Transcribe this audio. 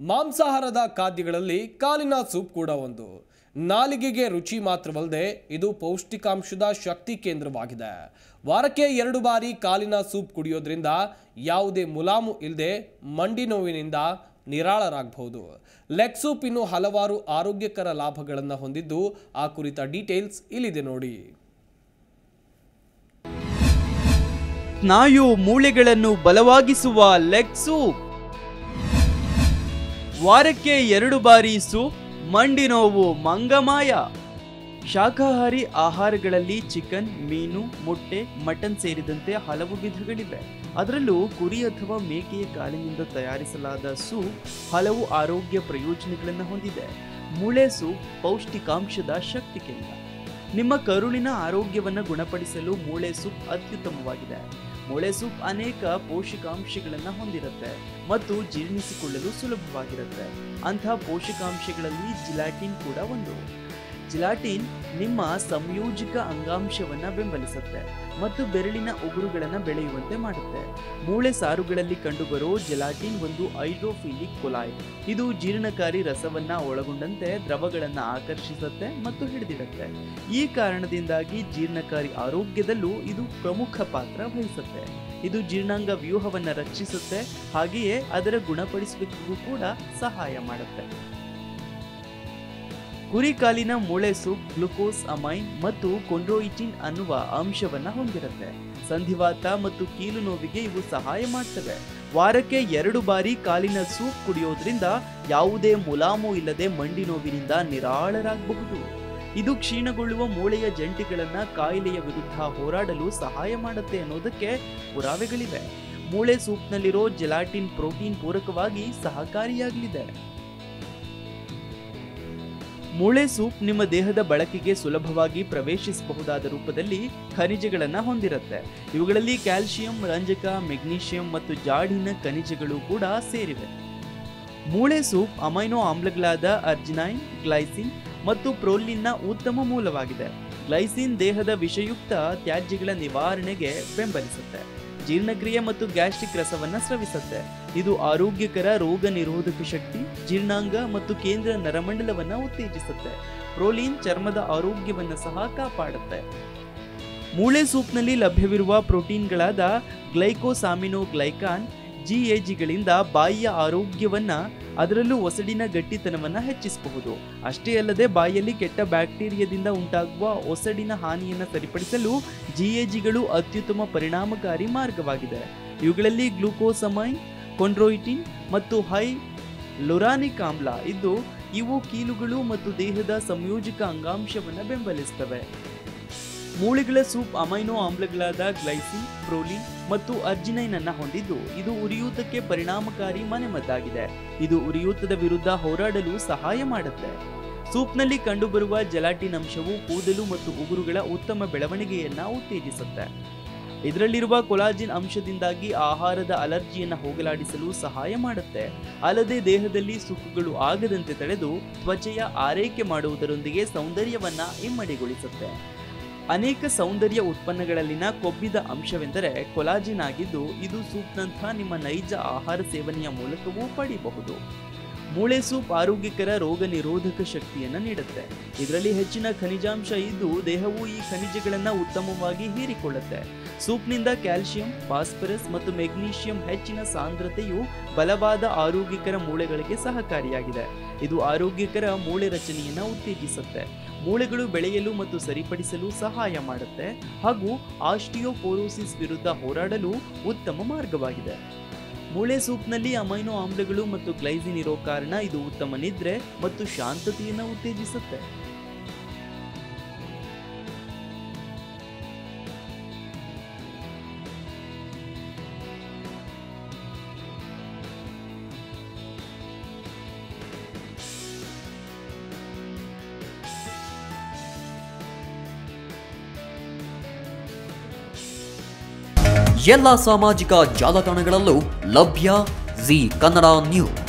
ಮಾಂಸಾಹಾರದ ಖಾದ್ಯಗಳಲ್ಲಿ ಕಾಲಿನ ಸೂಪ್ ಕೂಡ ಒಂದು. ನಾಲಿಗೆಗೆ ರುಚಿ ಮಾತ್ರವಲ್ಲದೆ ಇದು ಪೌಷ್ಟಿಕಾಂಶದ ಶಕ್ತಿ ಕೇಂದ್ರವಾಗಿದೆ. ವಾರಕ್ಕೆ ಎರಡು ಬಾರಿ ಕಾಲಿನ ಸೂಪ್ ಕುಡಿಯೋದ್ರಿಂದ ಯಾವುದೇ ಮುಲಾಮು ಇಲ್ಲದೆ ಮಂಡಿ ನೋವಿನಿಂದ ನಿರಾಳರಾಗಬಹುದು. ಲೆಗ್ ಸೂಪ್ ಇನ್ನು ಹಲವಾರು ಆರೋಗ್ಯಕರ ಲಾಭಗಳನ್ನು ಹೊಂದಿದ್ದು ಆ ಕುರಿತ ಡೀಟೇಲ್ಸ್ ಇಲ್ಲಿದೆ ನೋಡಿ. ಸ್ನಾಯು ಮೂಳೆಗಳನ್ನು ಬಲವಾಗಿಸುವ ಲೆಗ್ ಸೂಪ್. ವಾರಕ್ಕೆ ಎರಡು ಬಾರಿ ಸೂಪ್ ಮಂಡಿ ನೋವು, ಮಂಗಮಾಯ. ಶಾಖಾಹಾರಿ ಆಹಾರಗಳಲ್ಲಿ ಚಿಕನ್, ಮೀನು, ಮೊಟ್ಟೆ, ಮಟನ್ ಸೇರಿದಂತೆ ಹಲವು ವಿಧಗಳಿವೆ. ಅದರಲ್ಲೂ ಕುರಿ ಅಥವಾ ಮೇಕೆಯ ಕಾಲಿನಿಂದ ತಯಾರಿಸಲಾದ ಸೂಪ್ ಹಲವು ಆರೋಗ್ಯ ಪ್ರಯೋಜನಗಳನ್ನು ಹೊಂದಿದೆ. ಮೂಳೆ ಸೂಪ್ ಪೌಷ್ಟಿಕಾಂಶದ ಶಕ್ತಿ ಕೇಂದ್ರ. ನಿಮ್ಮ ಕರುಳಿನ ಆರೋಗ್ಯವನ್ನು ಗುಣಪಡಿಸಲು ಮೂಳೆ ಸೂಪ್ ಅತ್ಯುತ್ತಮವಾಗಿದೆ. ಮೂಳೆ ಸೂಪ್ ಅನೇಕ ಪೋಷಕಾಂಶಗಳನ್ನು ಹೊಂದಿರುತ್ತೆ ಮತ್ತು ಜೀರ್ಣಿಸಿಕೊಳ್ಳಲು ಸುಲಭವಾಗಿರುತ್ತೆ. ಅಂತಹ ಪೋಷಕಾಂಶಗಳಲ್ಲಿ ಜಿಲಾಟಿನ್ ಕೂಡ ಒಂದು. ಜಿಲಾಟಿನ್ ನಿಮ್ಮ ಸಂಯೋಜಕ ಅಂಗಾಂಶವನ್ನ ಬೆಂಬಲಿಸುತ್ತೆ ಮತ್ತು ಬೆರಳಿನ ಉಗುರುಗಳನ್ನು ಬೆಳೆಯುವಂತೆ ಮಾಡುತ್ತೆ. ಮೂಳೆ ಸಾರುಗಳಲ್ಲಿ ಕಂಡುಬರೋ ಜೆಲಾಟಿನ್ ಒಂದು ಹೈಡ್ರೋಫಿಲಿಕ್ ಕೊಲಾಯ್ ಇದು ಜೀರ್ಣಕಾರಿ ರಸವನ್ನ ಒಳಗೊಂಡಂತೆ ದ್ರವಗಳನ್ನು ಆಕರ್ಷಿಸುತ್ತೆ ಮತ್ತು ಹಿಡಿದಿಡುತ್ತೆ. ಈ ಕಾರಣದಿಂದಾಗಿ ಜೀರ್ಣಕಾರಿ ಆರೋಗ್ಯದಲ್ಲೂ ಇದು ಪ್ರಮುಖ ಪಾತ್ರ ವಹಿಸುತ್ತೆ. ಇದು ಜೀರ್ಣಾಂಗ ವ್ಯೂಹವನ್ನು ರಕ್ಷಿಸುತ್ತೆ, ಹಾಗೆಯೇ ಅದರ ಗುಣಪಡಿಸುವಿಕೆಗೂ ಕೂಡ ಸಹಾಯ ಮಾಡುತ್ತೆ. ಕುರಿ ಕಾಲಿನ ಮೂಳೆ ಸೂಪ್, ಗ್ಲುಕೋಸ್, ಅಮೈನ್ ಮತ್ತು ಕೊಂಡ್ರೋಯಿಟಿನ್ ಅನ್ನುವ ಅಂಶವನ್ನ ಹೊಂದಿರುತ್ತೆ. ಸಂಧಿವಾತ ಮತ್ತು ಕೀಲು ನೋವಿಗೆ ಇವು ಸಹಾಯ ಮಾಡ್ತವೆ. ವಾರಕ್ಕೆ ಎರಡು ಬಾರಿ ಕಾಲಿನ ಸೂಪ್ ಕುಡಿಯೋದ್ರಿಂದ ಯಾವುದೇ ಮುಲಾಮು ಇಲ್ಲದೆ ಮಂಡಿ ನೋವಿನಿಂದ ನಿರಾಳರಾಗಬಹುದು. ಇದು ಕ್ಷೀಣಗೊಳ್ಳುವ ಮೂಳೆಯ ಜಂಟಿಗಳನ್ನ ಕಾಯಿಲೆಯ ವಿರುದ್ಧ ಹೋರಾಡಲು ಸಹಾಯ ಮಾಡುತ್ತೆ ಅನ್ನೋದಕ್ಕೆ ಪುರಾವೆಗಳಿವೆ. ಮೂಳೆ ಸೂಪ್ನಲ್ಲಿರೋ ಜೆಲಾಟಿನ್ ಪ್ರೋಟೀನ್ ಪೂರಕವಾಗಿ ಸಹಕಾರಿಯಾಗಲಿದೆ. ಮೂಳೆ ಸೂಪ್ ನಿಮ್ಮ ದೇಹದ ಬಳಕೆಗೆ ಸುಲಭವಾಗಿ ಪ್ರವೇಶಿಸಬಹುದಾದ ರೂಪದಲ್ಲಿ ಖನಿಜಗಳನ್ನು ಹೊಂದಿರುತ್ತೆ. ಇವುಗಳಲ್ಲಿ ಕ್ಯಾಲ್ಸಿಯಂ ರಂಜಕ, ಮೆಗ್ನೀಷಿಯಂ ಮತ್ತು ಜಾಡಿನ ಖನಿಜಗಳು ಕೂಡ ಸೇರಿವೆ. ಮೂಳೆ ಸೂಪ್ ಅಮೈನೋ ಆಮ್ಲಗಳಾದ ಅರ್ಜಿನೈನ್, ಗ್ಲೈಸಿನ್ ಮತ್ತು ಪ್ರೋಲಿನ್ನ ಉತ್ತಮ ಮೂಲವಾಗಿದೆ. ಗ್ಲೈಸಿನ್ ದೇಹದ ವಿಷಯುಕ್ತ ತ್ಯಾಜ್ಯಗಳ ನಿವಾರಣೆಗೆ ಬೆಂಬಲಿಸುತ್ತೆ. ಜೀರ್ಣಕ್ರಿಯೆ ಮತ್ತು ಗ್ಯಾಸ್ಟ್ರಿಕ್ ರಸವನ್ನು ಸ್ರವಿಸುತ್ತೆ. ಇದು ಆರೋಗ್ಯಕರ ರೋಗ ನಿರೋಧಕ ಶಕ್ತಿ, ಜೀರ್ಣಾಂಗ ಮತ್ತು ಕೇಂದ್ರ ನರಮಂಡಲವನ್ನ ಉತ್ತೇಜಿಸುತ್ತೆ. ಪ್ರೋಲೀನ್ ಚರ್ಮದ ಆರೋಗ್ಯವನ್ನು ಸಹ ಕಾಪಾಡುತ್ತೆ. ಮೂಳೆ ಸೂಪ್ನಲ್ಲಿ ಲಭ್ಯವಿರುವ ಪ್ರೋಟೀನ್ಗಳಾದ ಗ್ಲೈಕೋಸಾಮಿನೋ ಗ್ಲೈಕಾನ್ ಜಿಎಜಿಗಳಿಂದ ಬಾಯಿಯ ಆರೋಗ್ಯವನ್ನ, ಅದರಲ್ಲೂ ಒಸಡಿನ ಗಟ್ಟಿತನವನ್ನ ಹೆಚ್ಚಿಸಬಹುದು. ಅಷ್ಟೇ ಅಲ್ಲದೆ ಬಾಯಿಯಲ್ಲಿ ಕೆಟ್ಟ ಬ್ಯಾಕ್ಟೀರಿಯಾದಿಂದ ಉಂಟಾಗುವ ಒಸಡಿನ ಹಾನಿಯನ್ನು ಸರಿಪಡಿಸಲು ಜಿಎಜಿಗಳು ಅತ್ಯುತ್ತಮ ಪರಿಣಾಮಕಾರಿ ಮಾರ್ಗವಾಗಿದೆ. ಇವುಗಳಲ್ಲಿ ಗ್ಲೂಕೋಸಮೈನ್ ಕೊಂಡ್ರೋಯಿಟಿನ್ ಮತ್ತು ಹೈ ಲೊರಾನಿಕ್ ಆಮ್ಲ ಇದ್ದು ಇವು ಕೀಲುಗಳು ಮತ್ತು ದೇಹದ ಸಂಯೋಜಕ ಅಂಗಾಂಶವನ್ನು ಬೆಂಬಲಿಸುತ್ತವೆ ಮೂಳೆಗಳ ಸೂಪ್ ಅಮೈನೋ ಆಮ್ಲಗಳಾದ ಗ್ಲೈಸಿ ಪ್ರೋಲಿನ್ ಮತ್ತು ಅರ್ಜಿನೈನ್ ಅನ್ನ ಹೊಂದಿದ್ದು, ಇದು ಉರಿಯೂತಕ್ಕೆ ಪರಿಣಾಮಕಾರಿ ಮನೆಮದ್ದಾಗಿದೆ. ಇದು ಉರಿಯೂತದ ವಿರುದ್ಧ ಹೋರಾಡಲು ಸಹಾಯ ಮಾಡುತ್ತೆ. ಸೂಪ್ನಲ್ಲಿ ಕಂಡುಬರುವ ಜಲಾಟಿನ್ ಅಂಶವು ಕೂದಲು ಮತ್ತು ಉಗುರುಗಳ ಉತ್ತಮ ಬೆಳವಣಿಗೆಯನ್ನು ಉತ್ತೇಜಿಸುತ್ತೆ. ಇದರಲ್ಲಿರುವ ಕೊಲಾಜಿನ್ ಅಂಶದಿಂದಾಗಿ ಆಹಾರದ ಅಲರ್ಜಿಯನ್ನು ಹೋಗಲಾಡಿಸಲು ಸಹಾಯ ಮಾಡುತ್ತೆ. ಅಲ್ಲದೆ ದೇಹದಲ್ಲಿ ಸುಕ್ಕುಗಳು ಆಗದಂತೆ ತಡೆದು ತ್ವಚೆಯ ಆರೈಕೆ ಮಾಡುವುದರೊಂದಿಗೆ ಸೌಂದರ್ಯವನ್ನ ಇಮ್ಮಡಿಗೊಳಿಸುತ್ತೆ ಅನೇಕ ಸೌಂದರ್ಯ ಉತ್ಪನ್ನಗಳಲ್ಲಿನ ಕೊಬ್ಬಿದ ಅಂಶವೆಂದರೆ ಕೊಲಾಜಿನ್ ಆಗಿದ್ದು, ಇದು ಸೂಪ್ನಂಥ ನಿಮ್ಮ ನೈಜ ಆಹಾರ ಸೇವನೆಯ ಮೂಲಕವೂ ಪಡೆಯಬಹುದು ಮೂಳೆ ಸೂಪ್ ಆರೋಗ್ಯಕರ ರೋಗ ನಿರೋಧಕ ಶಕ್ತಿಯನ್ನು ನೀಡುತ್ತೆ. ಇದರಲ್ಲಿ ಹೆಚ್ಚಿನ ಖನಿಜಾಂಶ ಇದ್ದು ದೇಹವು ಈ ಖನಿಜಗಳನ್ನು ಉತ್ತಮವಾಗಿ ಹೀರಿಕೊಳ್ಳುತ್ತೆ. ಸೂಪ್ನಿಂದ ಕ್ಯಾಲ್ಸಿಯಂ ಫಾಸ್ಫರಸ್ ಮತ್ತು ಮೆಗ್ನೀಷಿಯಂ ಹೆಚ್ಚಿನ ಸಾಂದ್ರತೆಯು ಬಲವಾದ ಆರೋಗ್ಯಕರ ಮೂಳೆಗಳಿಗೆ ಸಹಕಾರಿಯಾಗಿದೆ. ಇದು ಆರೋಗ್ಯಕರ ಮೂಳೆ ರಚನೆಯನ್ನು ಉತ್ತೇಜಿಸುತ್ತೆ. ಮೂಳೆಗಳು ಬೆಳೆಯಲು ಮತ್ತು ಸರಿಪಡಿಸಲು ಸಹಾಯ ಮಾಡುತ್ತೆ ಹಾಗೂ ಆಸ್ಟಿಯೋಪೋರೋಸಿಸ್ ವಿರುದ್ಧ ಹೋರಾಡಲು ಉತ್ತಮ ಮಾರ್ಗವಾಗಿದೆ. ಮೂಳೆ ಸೂಪ್ನಲ್ಲಿ ಅಮೈನೋ ಆಮ್ಲಗಳು ಮತ್ತು ಗ್ಲೈಸಿನ್ ಇರೋ ಕಾರಣ ಇದು ಉತ್ತಮ ನಿದ್ರೆ ಮತ್ತು ಶಾಂತತೆಯನ್ನು ಉತ್ತೇಜಿಸುತ್ತೆ. ಎಲ್ಲ ಸಾಮಾಜಿಕ ಜಾಲತಾಣಗಳಲ್ಲೂ ಲಭ್ಯ. Zee Kannada news.